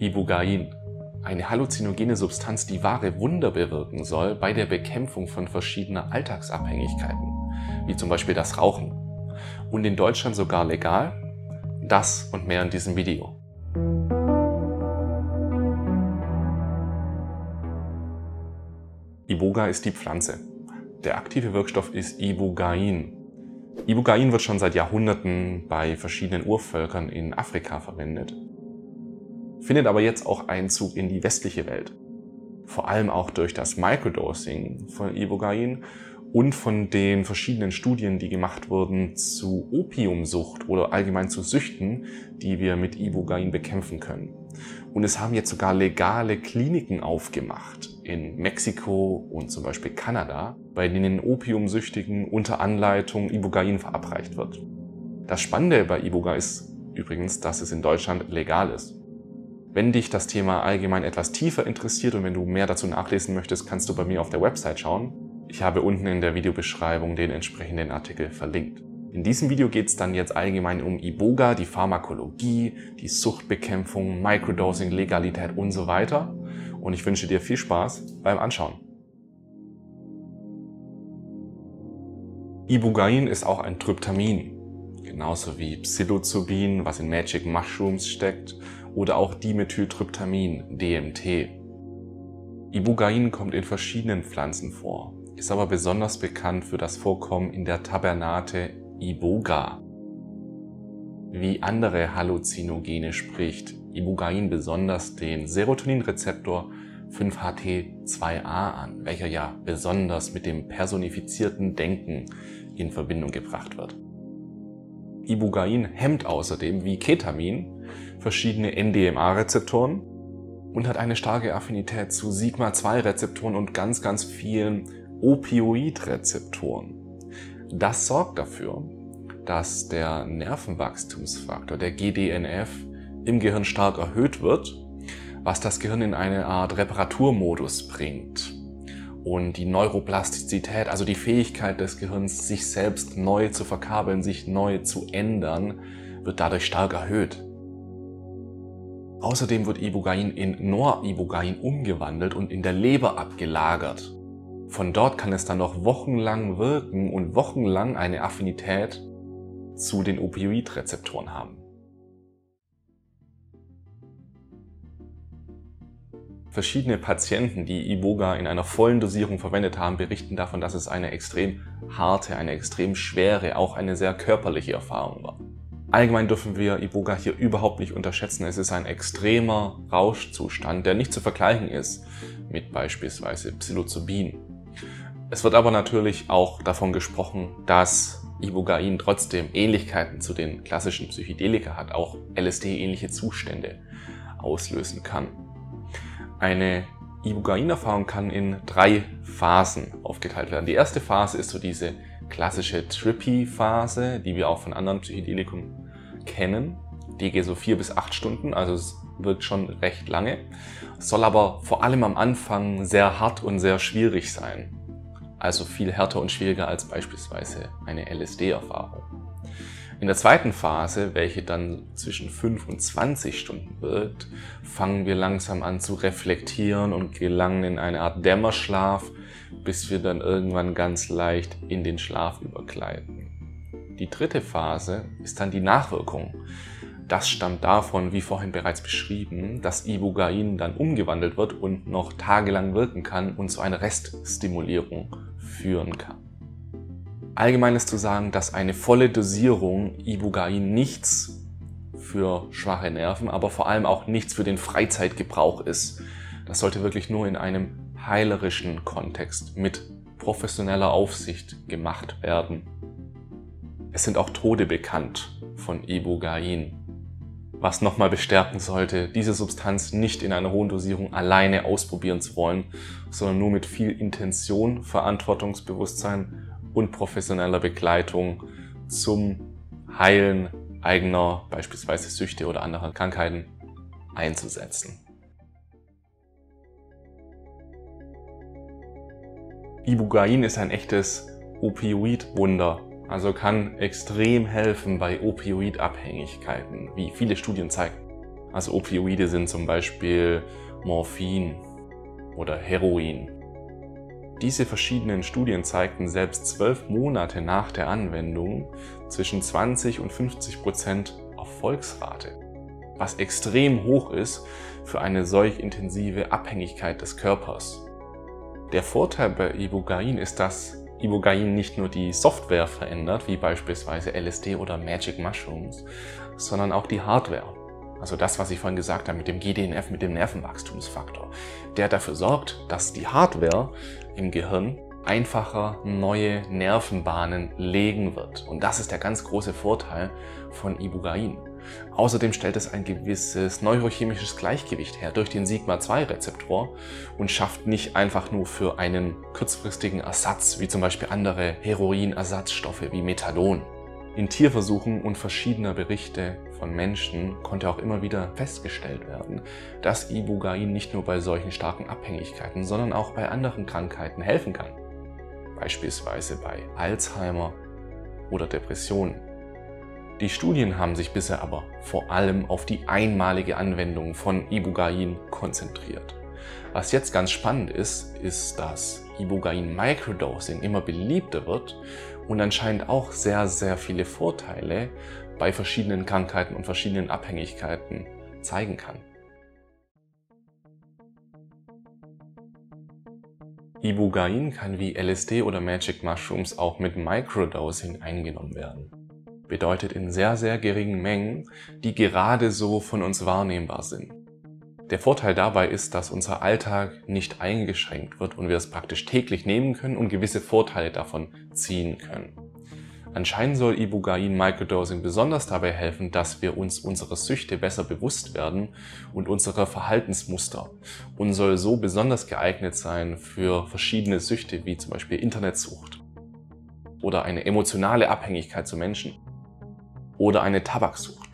Ibogain, eine halluzinogene Substanz, die wahre Wunder bewirken soll bei der Bekämpfung von verschiedener Alltagsabhängigkeiten, wie zum Beispiel das Rauchen. Und in Deutschland sogar legal? Das und mehr in diesem Video. Iboga ist die Pflanze. Der aktive Wirkstoff ist Ibogain. Ibogain wird schon seit Jahrhunderten bei verschiedenen Urvölkern in Afrika verwendet findet aber jetzt auch Einzug in die westliche Welt. Vor allem auch durch das Microdosing von Ibogain und von den verschiedenen Studien, die gemacht wurden zu Opiumsucht oder allgemein zu Süchten, die wir mit Ibogain bekämpfen können. Und es haben jetzt sogar legale Kliniken aufgemacht in Mexiko und zum Beispiel Kanada, bei denen Opiumsüchtigen unter Anleitung Ibogain verabreicht wird. Das Spannende bei Iboga ist übrigens, dass es in Deutschland legal ist. Wenn dich das Thema allgemein etwas tiefer interessiert und wenn du mehr dazu nachlesen möchtest, kannst du bei mir auf der Website schauen. Ich habe unten in der Videobeschreibung den entsprechenden Artikel verlinkt. In diesem Video geht es dann jetzt allgemein um Iboga, die Pharmakologie, die Suchtbekämpfung, Microdosing, Legalität und so weiter. Und ich wünsche dir viel Spaß beim Anschauen. Ibogain ist auch ein Tryptamin, genauso wie Psilocybin, was in Magic Mushrooms steckt oder auch Dimethyltryptamin, DMT. Ibogain kommt in verschiedenen Pflanzen vor, ist aber besonders bekannt für das Vorkommen in der Tabernate Iboga. Wie andere Halluzinogene spricht Ibogain besonders den Serotoninrezeptor 5-HT2A an, welcher ja besonders mit dem personifizierten Denken in Verbindung gebracht wird. Ibogain hemmt außerdem wie Ketamin verschiedene NDMA-Rezeptoren und hat eine starke Affinität zu Sigma-2-Rezeptoren und ganz, ganz vielen Opioid-Rezeptoren. Das sorgt dafür, dass der Nervenwachstumsfaktor, der GDNF, im Gehirn stark erhöht wird, was das Gehirn in eine Art Reparaturmodus bringt. Und die Neuroplastizität, also die Fähigkeit des Gehirns, sich selbst neu zu verkabeln, sich neu zu ändern, wird dadurch stark erhöht. Außerdem wird Ibogain in Noribogain umgewandelt und in der Leber abgelagert. Von dort kann es dann noch wochenlang wirken und wochenlang eine Affinität zu den Opioidrezeptoren haben. Verschiedene Patienten, die Iboga in einer vollen Dosierung verwendet haben, berichten davon, dass es eine extrem harte, eine extrem schwere, auch eine sehr körperliche Erfahrung war. Allgemein dürfen wir Iboga hier überhaupt nicht unterschätzen. Es ist ein extremer Rauschzustand, der nicht zu vergleichen ist mit beispielsweise Psilocybin. Es wird aber natürlich auch davon gesprochen, dass Ibogain trotzdem Ähnlichkeiten zu den klassischen Psychedelika hat, auch LSD-ähnliche Zustände auslösen kann. Eine Ibogain-Erfahrung kann in drei Phasen aufgeteilt werden. Die erste Phase ist so diese klassische Trippy-Phase, die wir auch von anderen Psychedelikum kennen. Die geht so vier bis acht Stunden, also es wirkt schon recht lange. Soll aber vor allem am Anfang sehr hart und sehr schwierig sein. Also viel härter und schwieriger als beispielsweise eine LSD-Erfahrung. In der zweiten Phase, welche dann zwischen 5 und 20 Stunden wirkt, fangen wir langsam an zu reflektieren und gelangen in eine Art Dämmerschlaf, bis wir dann irgendwann ganz leicht in den Schlaf übergleiten. Die dritte Phase ist dann die Nachwirkung. Das stammt davon, wie vorhin bereits beschrieben, dass Ibogain dann umgewandelt wird und noch tagelang wirken kann und zu einer Reststimulierung führen kann. Allgemein ist zu sagen, dass eine volle Dosierung Ibogain nichts für schwache Nerven, aber vor allem auch nichts für den Freizeitgebrauch ist. Das sollte wirklich nur in einem heilerischen Kontext mit professioneller Aufsicht gemacht werden. Es sind auch Tode bekannt von Ibogain, was nochmal bestärken sollte, diese Substanz nicht in einer hohen Dosierung alleine ausprobieren zu wollen, sondern nur mit viel Intention, Verantwortungsbewusstsein und professioneller Begleitung zum Heilen eigener beispielsweise Süchte oder anderer Krankheiten einzusetzen. Ibogain ist ein echtes Opioid-Wunder also kann extrem helfen bei Opioidabhängigkeiten, wie viele Studien zeigen. Also Opioide sind zum Beispiel Morphin oder Heroin. Diese verschiedenen Studien zeigten selbst zwölf Monate nach der Anwendung zwischen 20 und 50 Prozent Erfolgsrate, was extrem hoch ist für eine solch intensive Abhängigkeit des Körpers. Der Vorteil bei Ibogain ist, dass Ibogain nicht nur die Software verändert, wie beispielsweise LSD oder Magic Mushrooms, sondern auch die Hardware. Also das, was ich vorhin gesagt habe mit dem GDNF, mit dem Nervenwachstumsfaktor, der dafür sorgt, dass die Hardware im Gehirn einfacher neue Nervenbahnen legen wird. Und das ist der ganz große Vorteil von Ibogain. Außerdem stellt es ein gewisses neurochemisches Gleichgewicht her durch den Sigma-2-Rezeptor und schafft nicht einfach nur für einen kurzfristigen Ersatz, wie zum Beispiel andere Heroinersatzstoffe wie Methadon. In Tierversuchen und verschiedener Berichte von Menschen konnte auch immer wieder festgestellt werden, dass Ibogain nicht nur bei solchen starken Abhängigkeiten, sondern auch bei anderen Krankheiten helfen kann. Beispielsweise bei Alzheimer oder Depressionen. Die Studien haben sich bisher aber vor allem auf die einmalige Anwendung von Ibogain konzentriert. Was jetzt ganz spannend ist, ist, dass Ibogain Microdosing immer beliebter wird und anscheinend auch sehr, sehr viele Vorteile bei verschiedenen Krankheiten und verschiedenen Abhängigkeiten zeigen kann. Ibogain kann wie LSD oder Magic Mushrooms auch mit Microdosing eingenommen werden bedeutet in sehr, sehr geringen Mengen, die gerade so von uns wahrnehmbar sind. Der Vorteil dabei ist, dass unser Alltag nicht eingeschränkt wird und wir es praktisch täglich nehmen können und gewisse Vorteile davon ziehen können. Anscheinend soll Ibogain Microdosing besonders dabei helfen, dass wir uns unserer Süchte besser bewusst werden und unserer Verhaltensmuster und soll so besonders geeignet sein für verschiedene Süchte wie zum Beispiel Internetsucht oder eine emotionale Abhängigkeit zu Menschen oder eine Tabaksucht.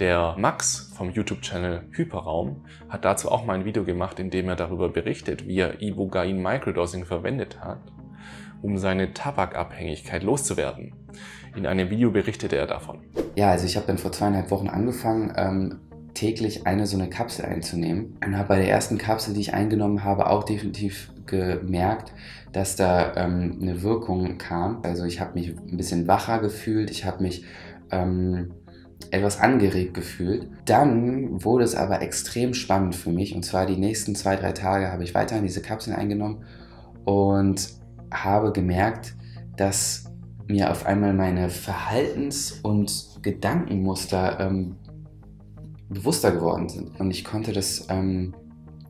Der Max vom YouTube-Channel Hyperraum hat dazu auch mal ein Video gemacht, in dem er darüber berichtet, wie er Ibogain Microdosing verwendet hat, um seine Tabakabhängigkeit loszuwerden. In einem Video berichtete er davon. Ja, also ich habe dann vor zweieinhalb Wochen angefangen, ähm, täglich eine so eine Kapsel einzunehmen und habe bei der ersten Kapsel, die ich eingenommen habe, auch definitiv gemerkt, dass da ähm, eine Wirkung kam. Also ich habe mich ein bisschen wacher gefühlt, ich habe mich ähm, etwas angeregt gefühlt. Dann wurde es aber extrem spannend für mich und zwar die nächsten zwei, drei Tage habe ich weiterhin diese Kapseln eingenommen und habe gemerkt, dass mir auf einmal meine Verhaltens- und Gedankenmuster ähm, bewusster geworden sind. Und ich konnte das ähm,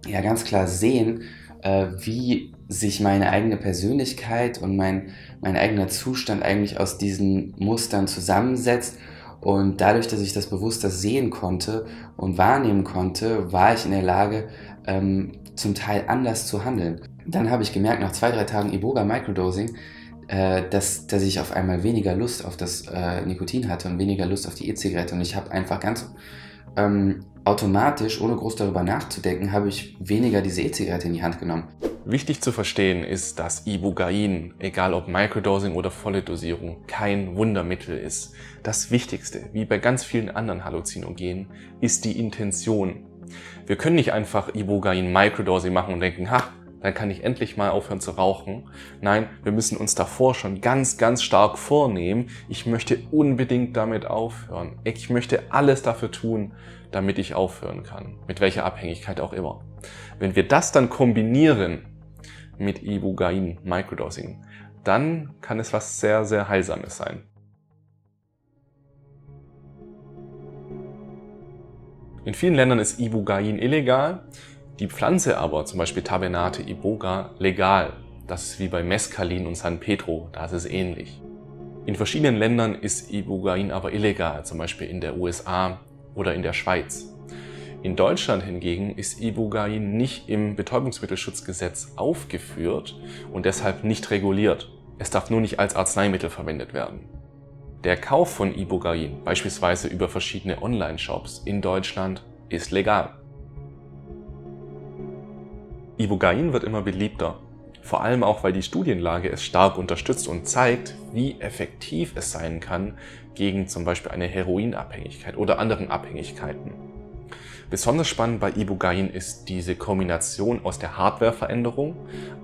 ja ganz klar sehen, äh, wie sich meine eigene Persönlichkeit und mein, mein eigener Zustand eigentlich aus diesen Mustern zusammensetzt. Und dadurch, dass ich das bewusster sehen konnte und wahrnehmen konnte, war ich in der Lage, ähm, zum Teil anders zu handeln. Dann habe ich gemerkt, nach zwei, drei Tagen Iboga Microdosing, äh, dass, dass ich auf einmal weniger Lust auf das äh, Nikotin hatte und weniger Lust auf die E-Zigarette. Und ich habe einfach ganz ähm, automatisch, ohne groß darüber nachzudenken, habe ich weniger diese E-Zigarette in die Hand genommen. Wichtig zu verstehen ist, dass Ibogain, egal ob Microdosing oder volle Dosierung, kein Wundermittel ist. Das Wichtigste, wie bei ganz vielen anderen Halluzinogenen, ist die Intention. Wir können nicht einfach Ibogain Microdosing machen und denken, ha, dann kann ich endlich mal aufhören zu rauchen. Nein, wir müssen uns davor schon ganz, ganz stark vornehmen, ich möchte unbedingt damit aufhören. Ich möchte alles dafür tun, damit ich aufhören kann, mit welcher Abhängigkeit auch immer. Wenn wir das dann kombinieren mit Ibogain Microdosing, dann kann es was sehr, sehr Heilsames sein. In vielen Ländern ist Ibogain illegal, die Pflanze aber, zum Beispiel Tabernate iboga, legal. Das ist wie bei Mescalin und San Pedro, da ist es ähnlich. In verschiedenen Ländern ist Ibogain aber illegal, zum Beispiel in der USA oder in der Schweiz. In Deutschland hingegen ist Ibogain nicht im Betäubungsmittelschutzgesetz aufgeführt und deshalb nicht reguliert. Es darf nur nicht als Arzneimittel verwendet werden. Der Kauf von Ibogain, beispielsweise über verschiedene Online-Shops in Deutschland, ist legal. Ibogain wird immer beliebter, vor allem auch, weil die Studienlage es stark unterstützt und zeigt, wie effektiv es sein kann gegen zum Beispiel eine Heroinabhängigkeit oder anderen Abhängigkeiten. Besonders spannend bei Ibogain ist diese Kombination aus der Hardwareveränderung,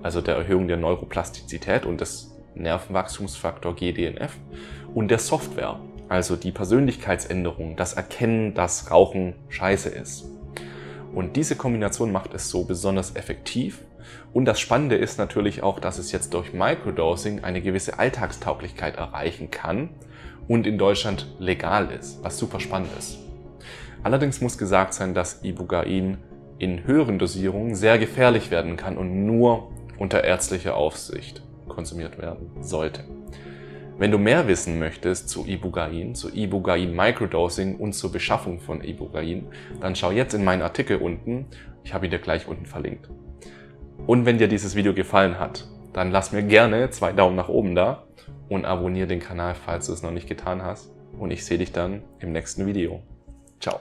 also der Erhöhung der Neuroplastizität und des Nervenwachstumsfaktor GDNF und der Software, also die Persönlichkeitsänderung, das Erkennen, dass Rauchen scheiße ist. Und diese Kombination macht es so besonders effektiv. Und das Spannende ist natürlich auch, dass es jetzt durch Microdosing eine gewisse Alltagstauglichkeit erreichen kann und in Deutschland legal ist, was super spannend ist. Allerdings muss gesagt sein, dass Ibogain in höheren Dosierungen sehr gefährlich werden kann und nur unter ärztlicher Aufsicht konsumiert werden sollte. Wenn du mehr wissen möchtest zu Ibogain, zu Ibogain Microdosing und zur Beschaffung von Ibogain, dann schau jetzt in meinen Artikel unten. Ich habe ihn dir gleich unten verlinkt. Und wenn dir dieses Video gefallen hat, dann lass mir gerne zwei Daumen nach oben da und abonniere den Kanal, falls du es noch nicht getan hast. Und ich sehe dich dann im nächsten Video. Ciao.